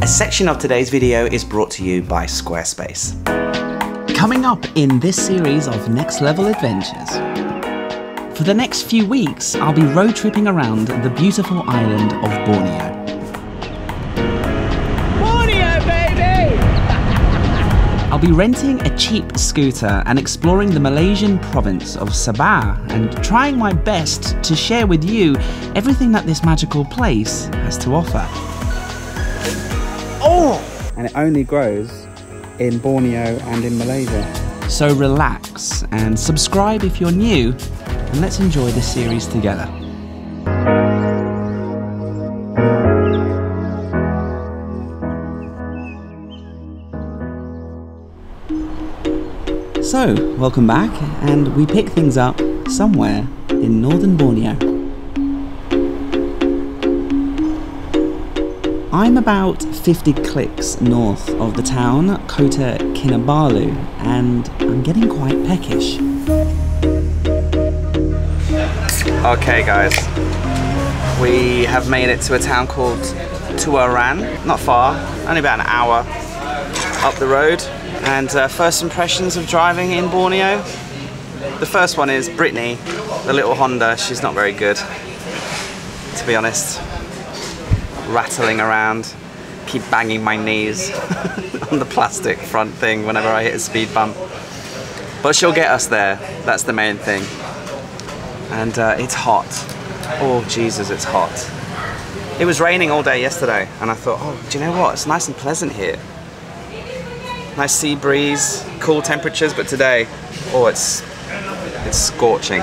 A section of today's video is brought to you by Squarespace. Coming up in this series of Next Level Adventures. For the next few weeks, I'll be road tripping around the beautiful island of Borneo. Borneo, baby! I'll be renting a cheap scooter and exploring the Malaysian province of Sabah and trying my best to share with you everything that this magical place has to offer. Oh! And it only grows in Borneo and in Malaysia. So relax and subscribe if you're new, and let's enjoy this series together. So, welcome back, and we pick things up somewhere in northern Borneo. I'm about 50 clicks north of the town Kota Kinabalu, and I'm getting quite peckish. Okay, guys. We have made it to a town called Tuaran. Not far, only about an hour up the road. And uh, first impressions of driving in Borneo. The first one is Brittany, the little Honda. She's not very good, to be honest. Rattling around, keep banging my knees on the plastic front thing whenever I hit a speed bump. But she'll get us there. That's the main thing and uh, it's hot. Oh Jesus, it's hot. It was raining all day yesterday, and I thought, oh, do you know what? It's nice and pleasant here. Nice sea breeze, cool temperatures, but today, oh, it's it's scorching.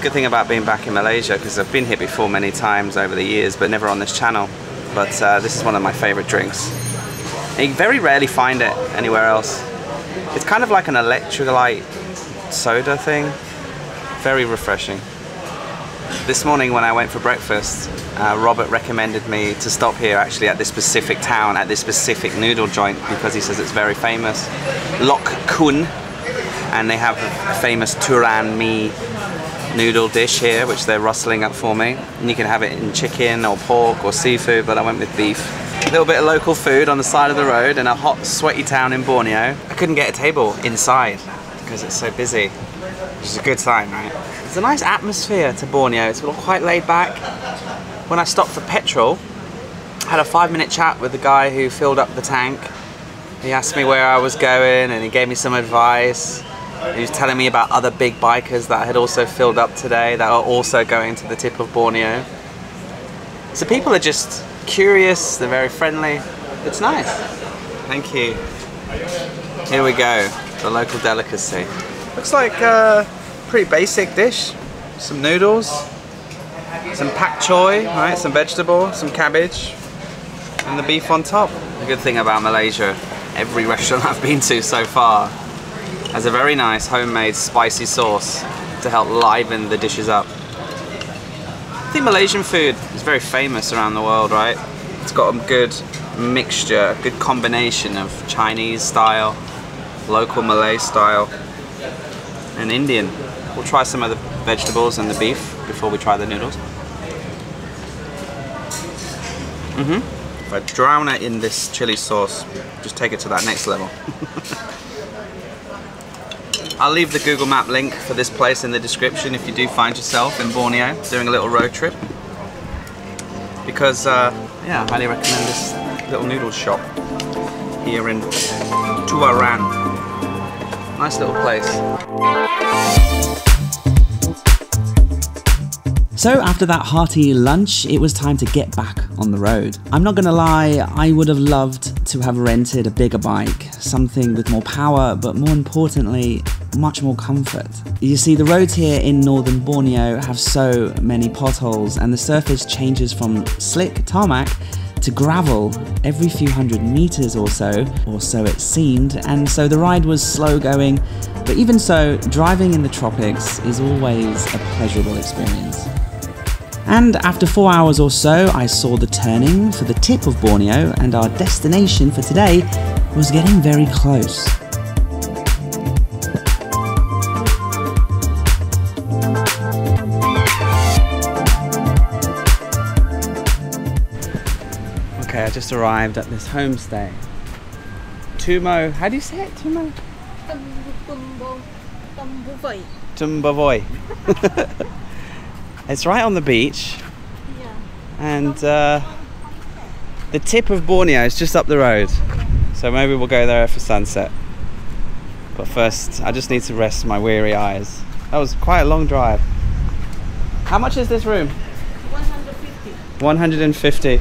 Good thing about being back in Malaysia, because I've been here before many times over the years, but never on this channel. But uh, this is one of my favorite drinks. And you very rarely find it anywhere else. It's kind of like an electrolyte soda thing very refreshing. This morning when I went for breakfast, uh, Robert recommended me to stop here actually at this specific town, at this specific noodle joint because he says it's very famous. Lok Kun, and they have a famous Tuaran Mi noodle dish here which they're rustling up for me. And you can have it in chicken or pork or seafood, but I went with beef. A little bit of local food on the side of the road in a hot, sweaty town in Borneo. I couldn't get a table inside because it's so busy which is a good sign, right? It's a nice atmosphere to Borneo. It's all quite laid back. When I stopped for petrol, I had a five minute chat with the guy who filled up the tank. He asked me where I was going and he gave me some advice. He was telling me about other big bikers that had also filled up today that are also going to the tip of Borneo. So people are just curious, they're very friendly. It's nice. Thank you. Here we go, the local delicacy. Looks like a pretty basic dish. Some noodles, some pak choy, right? Some vegetable, some cabbage, and the beef on top. The good thing about Malaysia, every restaurant I've been to so far has a very nice homemade spicy sauce to help liven the dishes up. I think Malaysian food is very famous around the world, right? It's got a good mixture, a good combination of Chinese style, local Malay style, and Indian. We'll try some of the vegetables and the beef before we try the noodles. Mm-hmm. If I drown it in this chili sauce, just take it to that next level. I'll leave the Google Map link for this place in the description if you do find yourself in Borneo doing a little road trip. Because, uh, yeah, I highly recommend this little noodle shop here in Tuaran. Nice little place. So, after that hearty lunch, it was time to get back on the road. I'm not gonna lie, I would have loved to have rented a bigger bike, something with more power, but more importantly, much more comfort. You see, the roads here in northern Borneo have so many potholes, and the surface changes from slick tarmac to gravel every few hundred meters or so, or so it seemed, and so the ride was slow going. But even so, driving in the tropics is always a pleasurable experience. And after four hours or so, I saw the turning for the tip of Borneo, and our destination for today was getting very close. Just arrived at this homestay. Tumo, how do you say it? Tumo? Tumbavoy. it's right on the beach, Yeah. and uh, the tip of Borneo is just up the road. So maybe we'll go there for sunset. But first, I just need to rest my weary eyes. That was quite a long drive. How much is this room? 150. 150.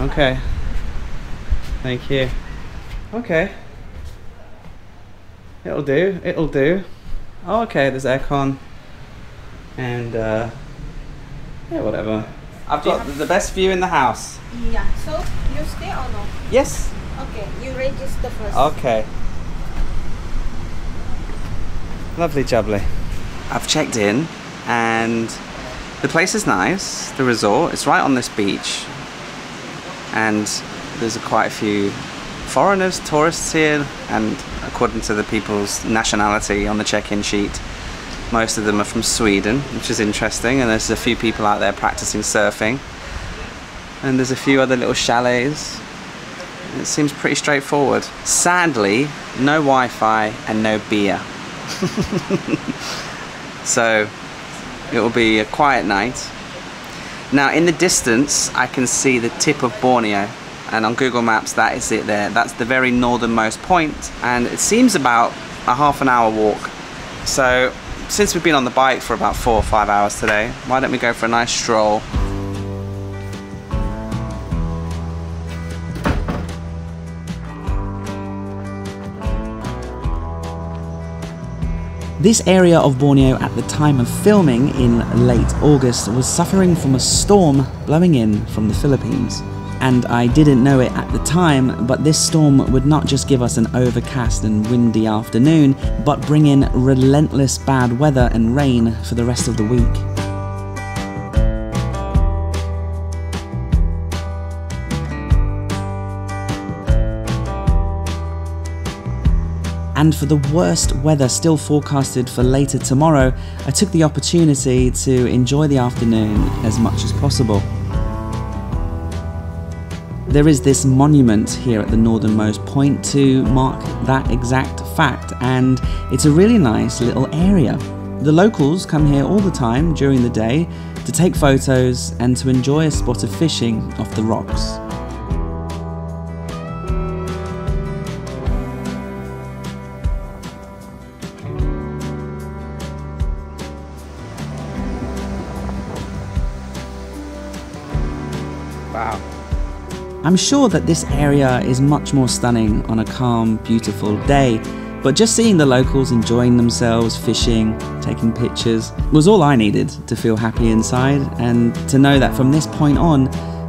Okay. Thank you. Okay. It'll do. It'll do. Oh, okay, there's aircon. And, uh, yeah, whatever. I've got the best view in the house. Yeah. So, you stay or no? Yes. Okay, you register first. Okay. Lovely jubbly. I've checked in and the place is nice, the resort. It's right on this beach. And there's a quite a few foreigners, tourists here, and according to the people's nationality on the check-in sheet, most of them are from Sweden, which is interesting. And there's a few people out there practicing surfing. And there's a few other little chalets it seems pretty straightforward. Sadly, no Wi-Fi and no beer. so it will be a quiet night. Now in the distance I can see the tip of Borneo and on Google Maps that is it there. That's the very northernmost point and it seems about a half an hour walk. So since we've been on the bike for about four or five hours today, why don't we go for a nice stroll This area of Borneo at the time of filming in late August was suffering from a storm blowing in from the Philippines. And I didn't know it at the time, but this storm would not just give us an overcast and windy afternoon, but bring in relentless bad weather and rain for the rest of the week. And for the worst weather still forecasted for later tomorrow, I took the opportunity to enjoy the afternoon as much as possible. There is this monument here at the northernmost point to mark that exact fact, and it's a really nice little area. The locals come here all the time during the day to take photos and to enjoy a spot of fishing off the rocks. I'm sure that this area is much more stunning on a calm, beautiful day, but just seeing the locals enjoying themselves, fishing, taking pictures, was all I needed to feel happy inside, and to know that from this point on,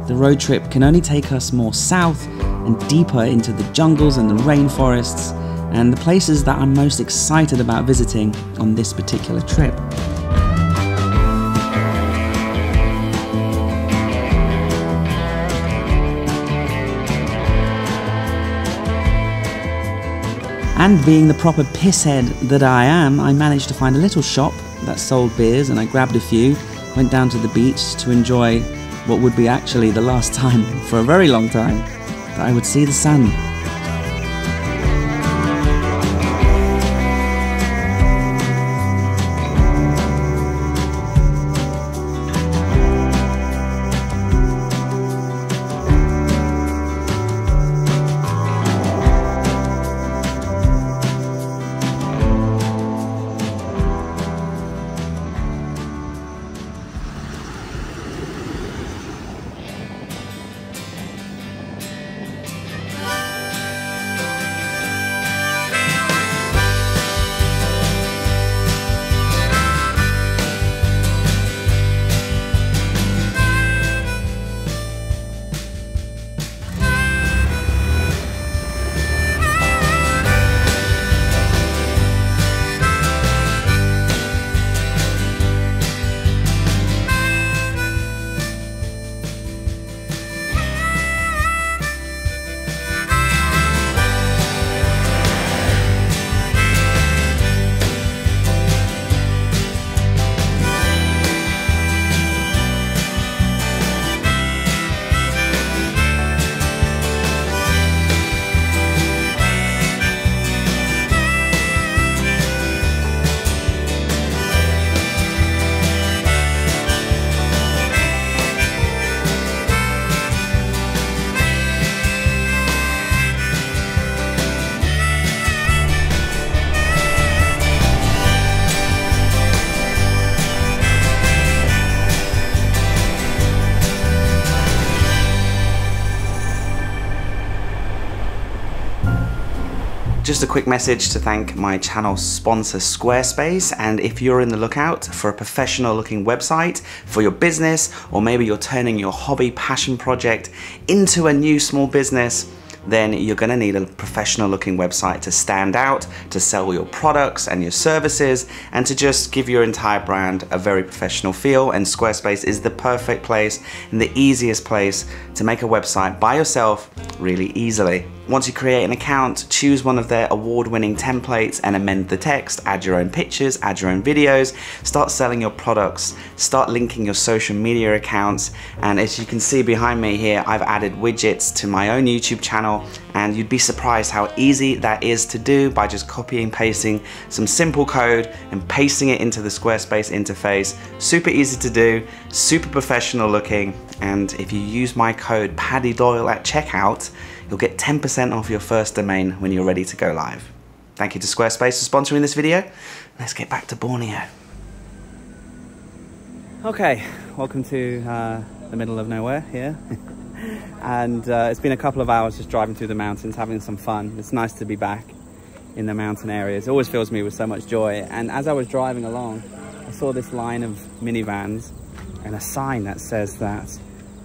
the road trip can only take us more south and deeper into the jungles and the rainforests, and the places that I'm most excited about visiting on this particular trip. And being the proper pisshead that I am, I managed to find a little shop that sold beers and I grabbed a few, went down to the beach to enjoy what would be actually the last time for a very long time that I would see the sun. Just a quick message to thank my channel sponsor Squarespace. And if you're in the lookout for a professional looking website for your business, or maybe you're turning your hobby passion project into a new small business, then you're going to need a professional looking website to stand out, to sell your products and your services, and to just give your entire brand a very professional feel. And Squarespace is the perfect place and the easiest place to make a website by yourself really easily. Once you create an account, choose one of their award winning templates and amend the text, add your own pictures, add your own videos, start selling your products, start linking your social media accounts. And as you can see behind me here, I've added widgets to my own YouTube channel and you'd be surprised how easy that is to do by just copying and pasting some simple code and pasting it into the Squarespace interface. Super easy to do, super professional looking, and if you use my code Paddy Doyle at checkout, you'll get 10% off your first domain when you're ready to go live. Thank you to Squarespace for sponsoring this video. Let's get back to Borneo. Okay, welcome to uh, the middle of nowhere here. and uh, it's been a couple of hours just driving through the mountains, having some fun. It's nice to be back in the mountain areas. It always fills me with so much joy. And as I was driving along, I saw this line of minivans and a sign that says that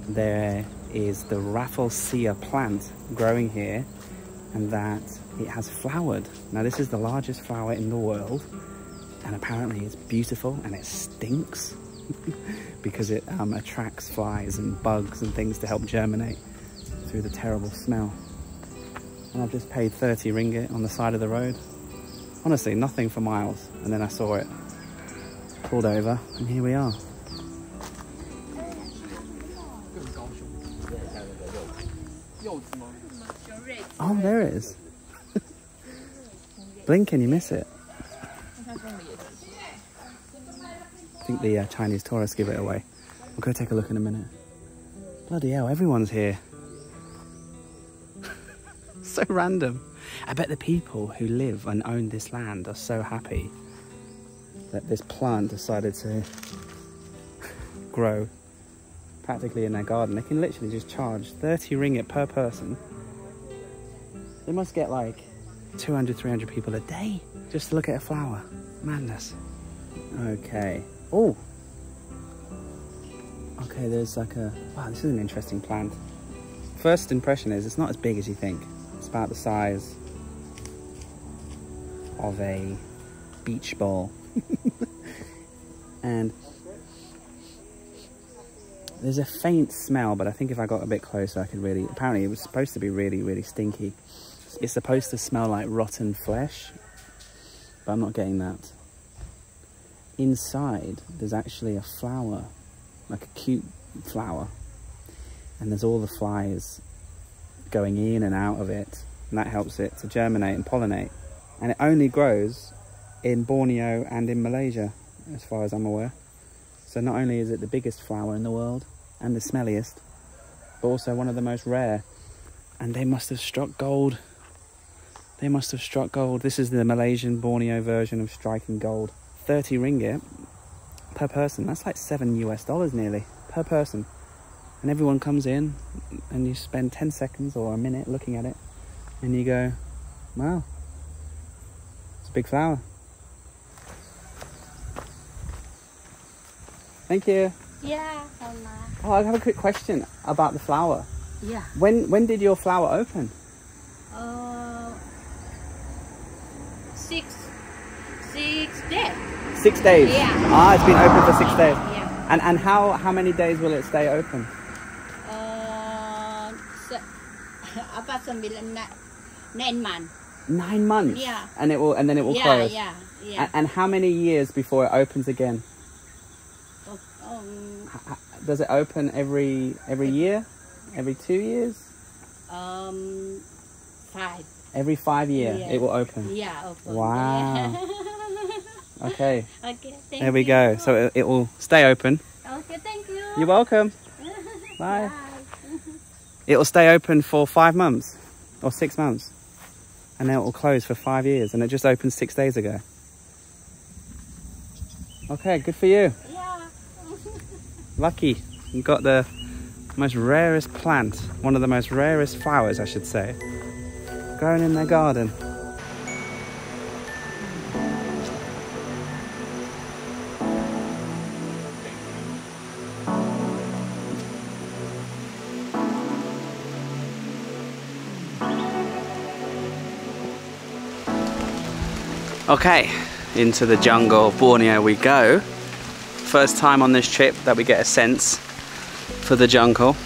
there is the Rafflesia plant growing here and that it has flowered. Now this is the largest flower in the world and apparently it's beautiful and it stinks because it um, attracts flies and bugs and things to help germinate through the terrible smell. And I've just paid 30 ringgit on the side of the road. Honestly, nothing for miles. And then I saw it, pulled over, and here we are. Oh, there it is. Blink and you miss it. I think the uh, Chinese tourists give it away. We'll go take a look in a minute. Bloody hell, everyone's here. so random. I bet the people who live and own this land are so happy that this plant decided to grow practically in their garden. They can literally just charge 30 ringgit per person. They must get like 200, 300 people a day just to look at a flower. Madness. Okay. Oh. Okay, there's like a, wow, this is an interesting plant. First impression is it's not as big as you think. It's about the size of a beach ball. and there's a faint smell, but I think if I got a bit closer, I could really, apparently it was supposed to be really, really stinky. It's supposed to smell like rotten flesh, but I'm not getting that. Inside, there's actually a flower, like a cute flower, and there's all the flies going in and out of it, and that helps it to germinate and pollinate. And it only grows in Borneo and in Malaysia, as far as I'm aware. So not only is it the biggest flower in the world and the smelliest, but also one of the most rare. And they must have struck gold. They must have struck gold. This is the Malaysian Borneo version of striking gold. 30 ringgit per person. That's like seven US dollars nearly per person. And everyone comes in and you spend 10 seconds or a minute looking at it and you go, wow, it's a big flower. Thank you. Yeah, Mama. Oh, I have a quick question about the flower. Yeah. When when did your flower open? Uh, six, six days. Six days. Yeah. Ah, it's been open for six days. Yeah. And and how how many days will it stay open? Uh, apa sembilan nine months. Nine months. Yeah. And it will and then it will yeah, close. yeah, yeah. And, how many years before it opens again? Um, H- h- Does it open every every year? Every two years? um, five. Every five year Yeah. it will open. Yeah, open. Wow. Okay. okay, thank There we you. go. So it, it will stay open. Okay, thank you. You're welcome. Bye. It will stay open for five months or six months. And then it will close for five years. And it just opened six days ago. Okay, good for you. Yeah. Lucky. You got the most rarest plant, one of the most rarest flowers, I should say, growing in their garden. Okay, into the jungle of Borneo we go. First time on this trip that we get a sense for the jungle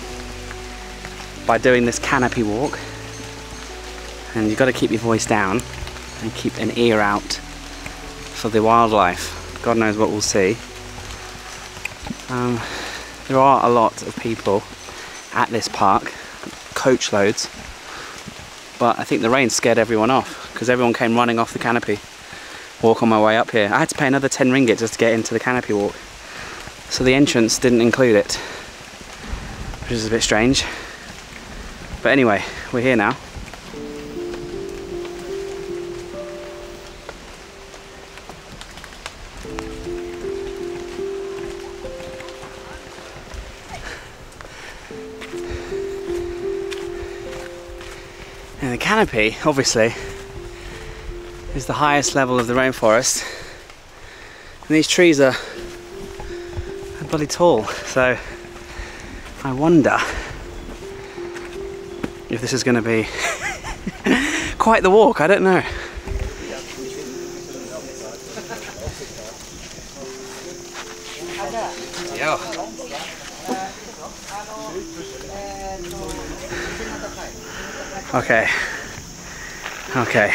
by doing this canopy walk. And you've got to keep your voice down and keep an ear out for the wildlife. God knows what we'll see. Um, there are a lot of people at this park, coach loads, but I think the rain scared everyone off because everyone came running off the canopy walk on my way up here. I had to pay another 10 ringgit just to get into the canopy walk. So the entrance didn't include it, which is a bit strange. But anyway, we're here now. The obviously, is the highest level of the rainforest. And these trees are, are bloody tall, so I wonder if this is going to be quite the walk, I don't know. Okay. Okay.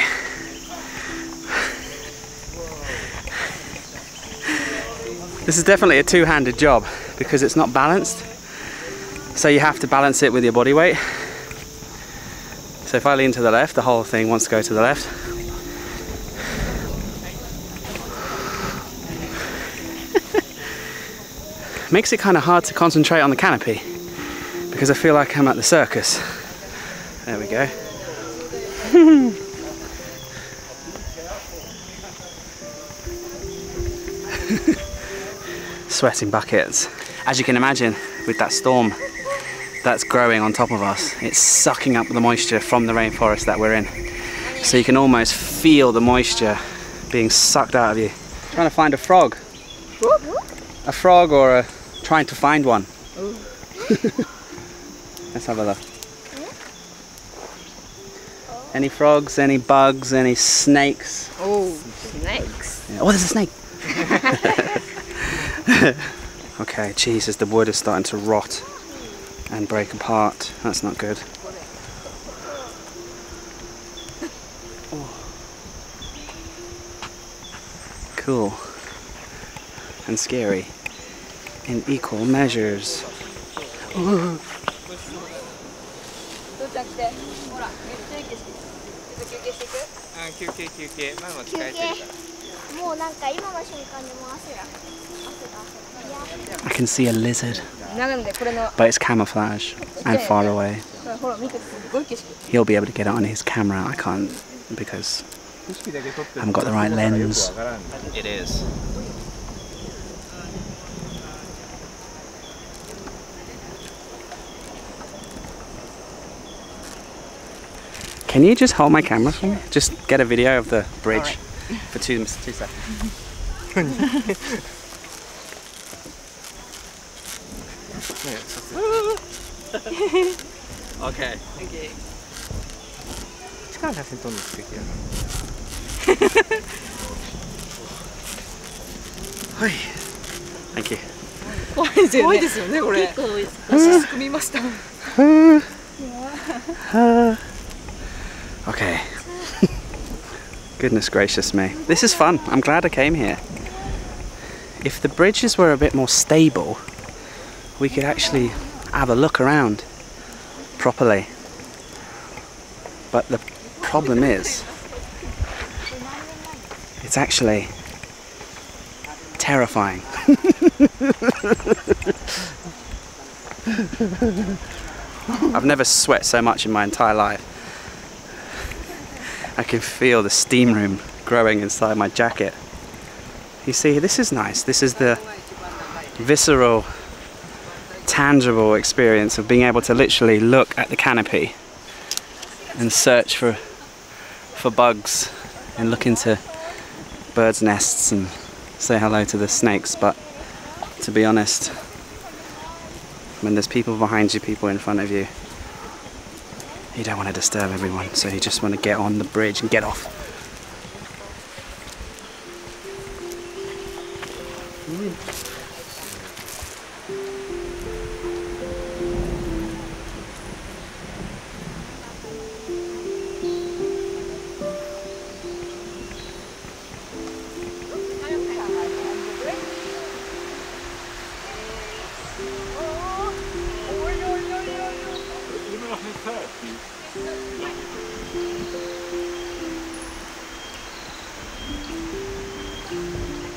This is definitely a two-handed job because it's not balanced. So you have to balance it with your body weight. So if I lean to the left, the whole thing wants to go to the left. Makes it kind of hard to concentrate on the canopy because I feel like I'm at the circus. There we go. Sweating buckets. As you can imagine, with that storm that's growing on top of us, it's sucking up the moisture from the rainforest that we're in. So you can almost feel the moisture being sucked out of you. Trying to find a frog. A frog or a, trying to find one. Let's have a look. Any frogs, any bugs, any snakes? Oh, snakes. Oh, there's a snake. Okay, Jesus, the wood is starting to rot and break apart. That's not good. Cool. And scary. In equal measures. 父 I can see a lizard, but it's camouflage and far away. He'll be able to get it on his camera, I can't because I haven't got the right lens. It is. Can you just hold my camera for me? Just get a video of the bridge right. for two, two seconds. okay. 力写真撮るの素敵やな Thank you. 怖いですよね。怖いですよね、これ。足すくみました。 Okay. Goodness gracious me. This is fun. I'm glad I came here. If the bridges were a bit more stable, we could actually have a look around properly. But the problem is, it's actually terrifying. I've never sweat so much in my entire life. I can feel the steam room growing inside my jacket. You see, this is nice. This is the visceral, tangible experience of being able to literally look at the canopy and search for for bugs and look into birds' nests and say hello to the snakes. But to be honest, when there's people behind you, people in front of you, you don't want to disturb everyone, so you just want to get on the bridge and get off. Mm.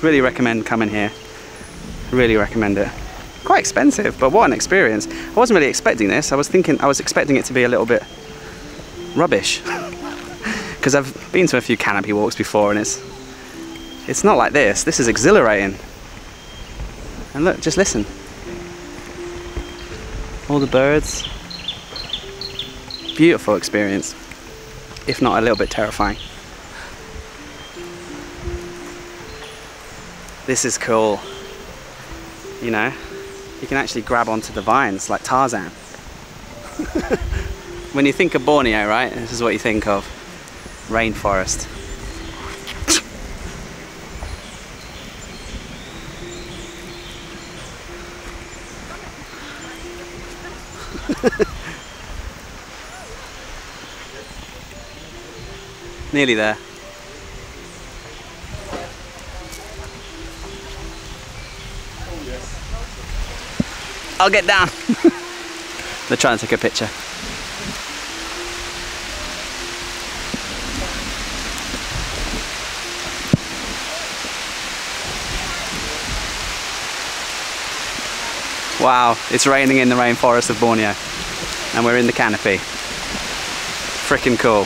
Really recommend coming here. Really recommend it. Quite expensive, but what an experience. I wasn't really expecting this. I was thinking, I was expecting it to be a little bit rubbish. Because I've been to a few canopy walks before and it's, it's not like this. This is exhilarating. And look, just listen. All the birds. Beautiful experience, if not a little bit terrifying. This is cool. You know, you can actually grab onto the vines like Tarzan. when you think of Borneo, right, this is what you think of. Rainforest. Nearly there. I'll get down. They're trying to take a picture. Wow, it's raining in the rainforest of Borneo and we're in the canopy. Freaking cool.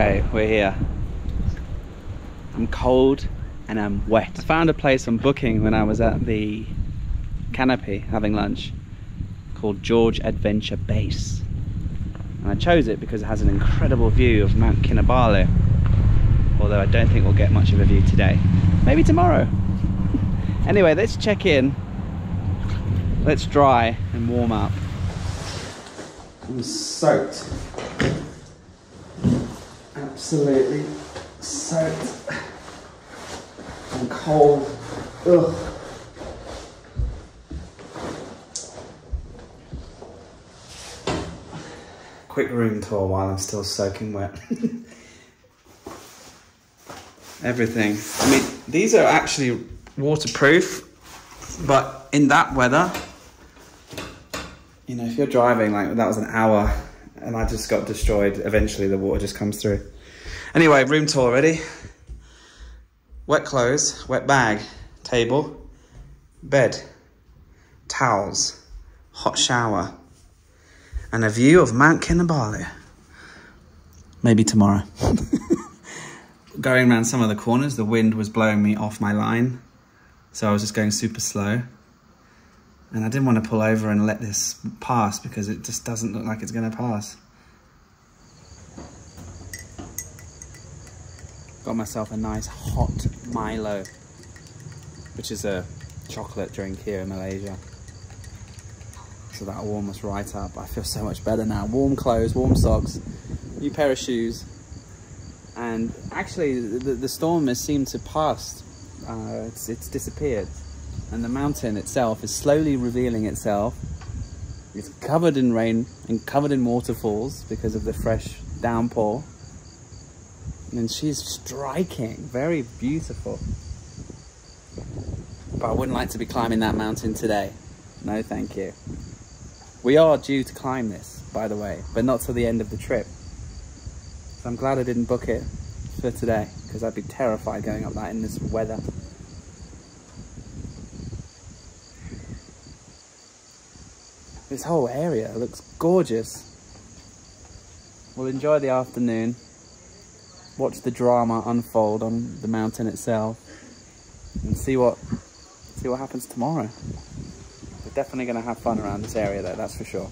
Okay, we're here. I'm cold and I'm wet. I found a place on booking when I was at the canopy having lunch called George Adventure Base. And I chose it because it has an incredible view of Mount Kinabalu. Although I don't think we'll get much of a view today. Maybe tomorrow. anyway, let's check in. Let's dry and warm up. I'm soaked absolutely soaked and cold. Ugh. Quick room tour while I'm still soaking wet. Everything. I mean, these are actually waterproof, but in that weather, you know, if you're driving, like that was an hour and I just got destroyed. Eventually the water just comes through. Anyway, room tour ready. Wet clothes, wet bag, table, bed, towels, hot shower, and a view of Mount Kinabalu. Maybe tomorrow. going around some of the corners, the wind was blowing me off my line. So I was just going super slow. And I didn't want to pull over and let this pass because it just doesn't look like it's going to pass. Got myself a nice hot Milo, which is a chocolate drink here in Malaysia. So that'll warm us right up. I feel so much better now. Warm clothes, warm socks, new pair of shoes. And actually, the, the storm has seemed to pass. uh, it's, it's disappeared. And the mountain itself is slowly revealing itself. It's covered in rain and covered in waterfalls because of the fresh downpour. And she's striking, very beautiful. But I wouldn't like to be climbing that mountain today. No, thank you. We are due to climb this, by the way, but not till the end of the trip. So I'm glad I didn't book it for today, because I'd be terrified going up that in this weather. This whole area looks gorgeous. We'll enjoy the afternoon, watch the drama unfold on the mountain itself, and see what see what happens tomorrow. We're definitely going to have fun around this area though, that's for sure.